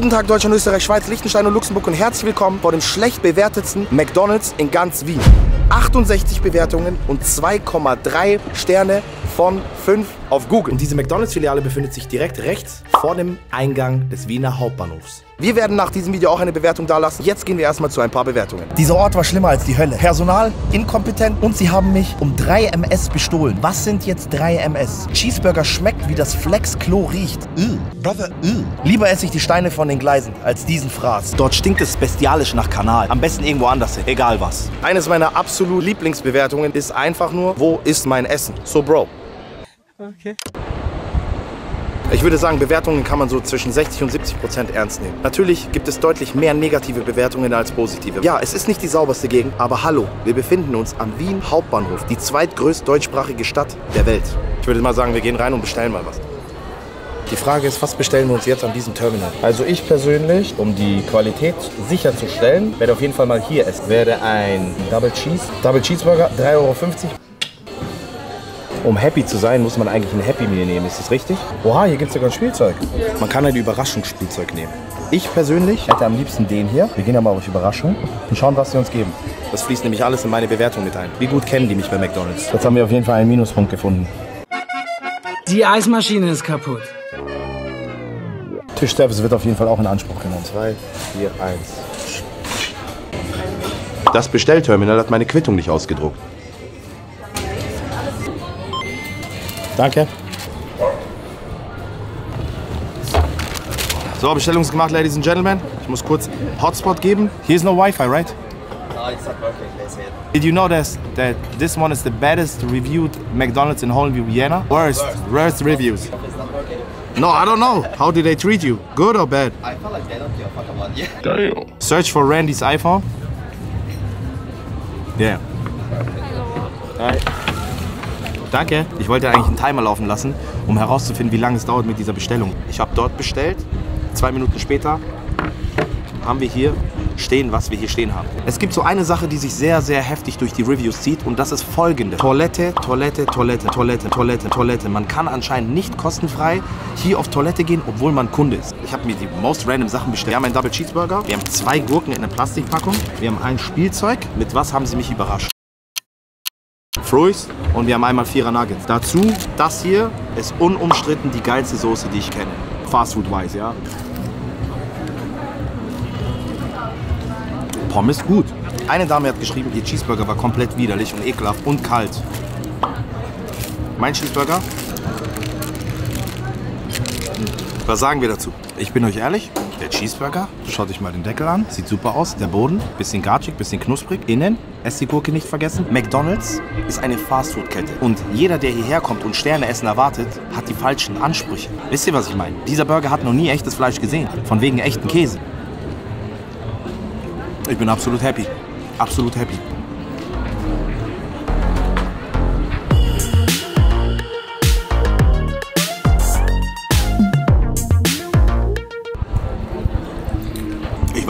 Guten Tag Deutschland, Österreich, Schweiz, Liechtenstein und Luxemburg und herzlich willkommen vor dem schlecht bewertetsten McDonalds in ganz Wien. 68 Bewertungen und 2,3 Sterne von 5 auf Google. Und diese McDonalds-Filiale befindet sich direkt rechts vor dem Eingang des Wiener Hauptbahnhofs. Wir werden nach diesem Video auch eine Bewertung dalassen. Jetzt gehen wir erstmal zu ein paar Bewertungen. Dieser Ort war schlimmer als die Hölle. Personal inkompetent und sie haben mich um 3 MS bestohlen. Was sind jetzt 3 MS? Cheeseburger schmeckt wie das Flex-Klo riecht. Ugh. Brother, ugh. Lieber esse ich die Steine von den Gleisen als diesen Fraß. Dort stinkt es bestialisch nach Kanal. Am besten irgendwo anders hin, egal was. Eines meiner absolut Lieblingsbewertungen ist einfach nur, wo ist mein Essen? So, Bro. Okay. Ich würde sagen, Bewertungen kann man so zwischen 60 und 70 Prozent ernst nehmen. Natürlich gibt es deutlich mehr negative Bewertungen als positive. Ja, es ist nicht die sauberste Gegend, aber hallo, wir befinden uns am Wien Hauptbahnhof, die zweitgrößte deutschsprachige Stadt der Welt. Ich würde mal sagen, wir gehen rein und bestellen mal was. Die Frage ist, was bestellen wir uns jetzt an diesem Terminal? Also ich persönlich, um die Qualität sicherzustellen, werde auf jeden Fall mal hier essen. Werde ein Double Cheese, Double Cheeseburger, 3,50 Euro. Um happy zu sein, muss man eigentlich ein Happy Meal nehmen. Ist das richtig? Oha, hier gibt es sogar ein Spielzeug. Man kann ein Überraschungsspielzeug nehmen. Ich persönlich hätte am liebsten den hier. Wir gehen ja mal auf Überraschung und schauen, was sie uns geben. Das fließt nämlich alles in meine Bewertung mit ein. Wie gut kennen die mich bei McDonalds? Jetzt haben wir auf jeden Fall einen Minuspunkt gefunden. Die Eismaschine ist kaputt. Tischservice wird auf jeden Fall auch in Anspruch genommen. 2, 4, 1. Das Bestellterminal hat meine Quittung nicht ausgedruckt. Danke. So, Bestellung ist gemacht, Ladies and Gentlemen. Ich muss kurz Hotspot geben. Hier ist no Wi-Fi, right? No, it's not working. Did you notice that this one is the baddest reviewed McDonald's in whole Vienna? Worst, worst reviews. It's not working. No, I don't know. How did they treat you? Good or bad? I feel like they don't give a fuck about you. Search for Randy's iPhone. Yeah. Hi. Danke. Ich wollte eigentlich einen Timer laufen lassen, um herauszufinden, wie lange es dauert mit dieser Bestellung. Ich habe dort bestellt. Zwei Minuten später haben wir hier stehen, was wir hier stehen haben. Es gibt so eine Sache, die sich sehr, sehr heftig durch die Reviews zieht und das ist folgende. Toilette, Toilette, Toilette, Toilette, Toilette, Toilette. Man kann anscheinend nicht kostenfrei hier auf Toilette gehen, obwohl man Kunde ist. Ich habe mir die most random Sachen bestellt. Wir haben einen Double Cheeseburger, wir haben zwei Gurken in einer Plastikpackung, wir haben ein Spielzeug. Mit was haben sie mich überrascht? Frois und wir haben einmal Vierer Nuggets. Dazu, das hier ist unumstritten die geilste Soße, die ich kenne. Fastfood-wise, ja. Pommes gut. Eine Dame hat geschrieben, ihr Cheeseburger war komplett widerlich und ekelhaft und kalt. Mein Cheeseburger? Was sagen wir dazu? Ich bin euch ehrlich, der Cheeseburger, schaut euch mal den Deckel an, sieht super aus. Der Boden, bisschen gatschig, bisschen knusprig. Innen, esst die Gurke nicht vergessen. McDonald's ist eine Fastfood-Kette. Und jeder, der hierher kommt und Sterne essen erwartet, hat die falschen Ansprüche. Wisst ihr, was ich meine? Dieser Burger hat noch nie echtes Fleisch gesehen. Von wegen echten Käse. Ich bin absolut happy. Absolut happy.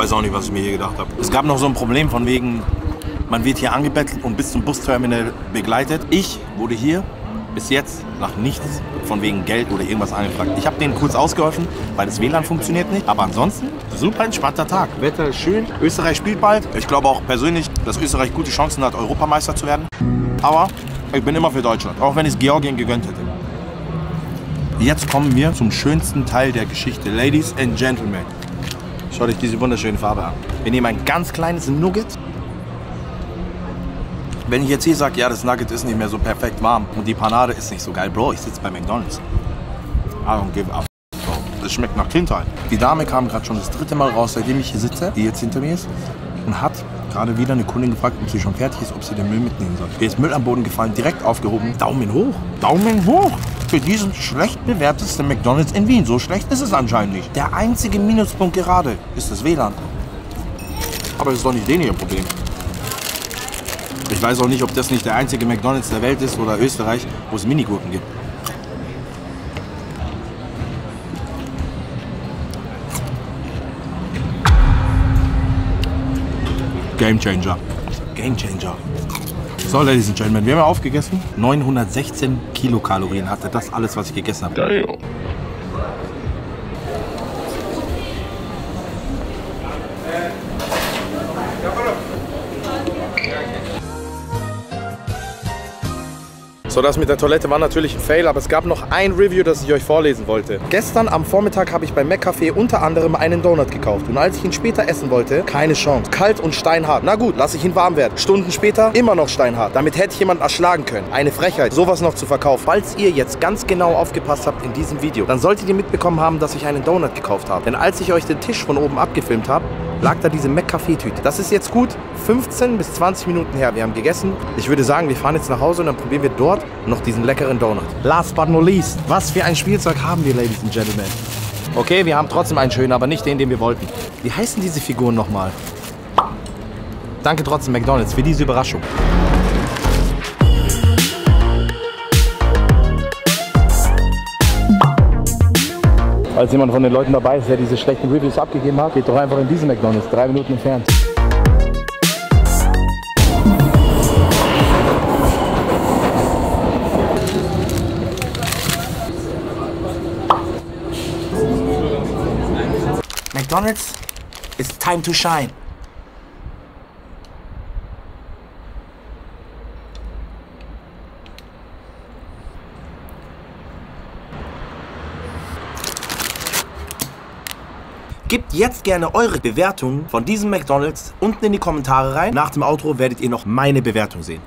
Weiß auch nicht, was ich mir hier gedacht habe. Es gab noch so ein Problem von wegen, man wird hier angebettelt und bis zum Busterminal begleitet. Ich wurde hier bis jetzt nach nichts von wegen Geld oder irgendwas angefragt. Ich habe denen kurz ausgeholfen, weil das WLAN funktioniert nicht. Aber ansonsten super entspannter Tag. Wetter ist schön. Österreich spielt bald. Ich glaube auch persönlich, dass Österreich gute Chancen hat, Europameister zu werden. Aber ich bin immer für Deutschland, auch wenn ich es Georgien gegönnt hätte. Jetzt kommen wir zum schönsten Teil der Geschichte. Ladies and Gentlemen. Schaut euch diese wunderschöne Farbe an. Wir nehmen ein ganz kleines Nugget. Wenn ich jetzt hier sage, ja, das Nugget ist nicht mehr so perfekt warm und die Panade ist nicht so geil, Bro, ich sitze bei McDonalds. I don't give a Bro. Das schmeckt nach Kindheit. Die Dame kam gerade schon das dritte Mal raus, seitdem ich hier sitze, die jetzt hinter mir ist, und hat gerade wieder eine Kundin gefragt, ob sie schon fertig ist, ob sie den Müll mitnehmen soll. Hier ist Müll am Boden gefallen, direkt aufgehoben. Daumen hoch. Daumen hoch. Für diesen schlecht bewertesten McDonalds in Wien. So schlecht ist es anscheinend nicht. Der einzige Minuspunkt gerade ist das WLAN. Aber das ist doch nicht denen ihr Problem. Ich weiß auch nicht, ob das nicht der einzige McDonalds der Welt ist oder Österreich, wo es Minigurken gibt. Game Changer. Game Changer. So, Ladies and Gentlemen, wir haben aufgegessen. 916 Kilokalorien hatte das alles, was ich gegessen habe. So, das mit der Toilette war natürlich ein Fail, aber es gab noch ein Review, das ich euch vorlesen wollte. Gestern am Vormittag habe ich beim McCafé unter anderem einen Donut gekauft. Und als ich ihn später essen wollte, keine Chance. Kalt und steinhart. Na gut, lasse ich ihn warm werden. Stunden später immer noch steinhart. Damit hätte ich jemanden erschlagen können. Eine Frechheit, sowas noch zu verkaufen. Falls ihr jetzt ganz genau aufgepasst habt in diesem Video, dann solltet ihr mitbekommen haben, dass ich einen Donut gekauft habe. Denn als ich euch den Tisch von oben abgefilmt habe, lag da diese McCafé-Tüte. Das ist jetzt gut 15 bis 20 Minuten her. Wir haben gegessen. Ich würde sagen, wir fahren jetzt nach Hause und dann probieren wir dort noch diesen leckeren Donut. Last but not least, was für ein Spielzeug haben wir, Ladies and Gentlemen? Okay, wir haben trotzdem einen schönen, aber nicht den, den wir wollten. Wie heißen diese Figuren nochmal? Danke trotzdem McDonald's für diese Überraschung. Falls jemand von den Leuten dabei ist, der diese schlechten Reviews abgegeben hat, geht doch einfach in diesen McDonald's, drei Minuten entfernt. McDonald's, it's time to shine. Gebt jetzt gerne eure Bewertung von diesem McDonald's unten in die Kommentare rein. Nach dem Outro werdet ihr noch meine Bewertung sehen.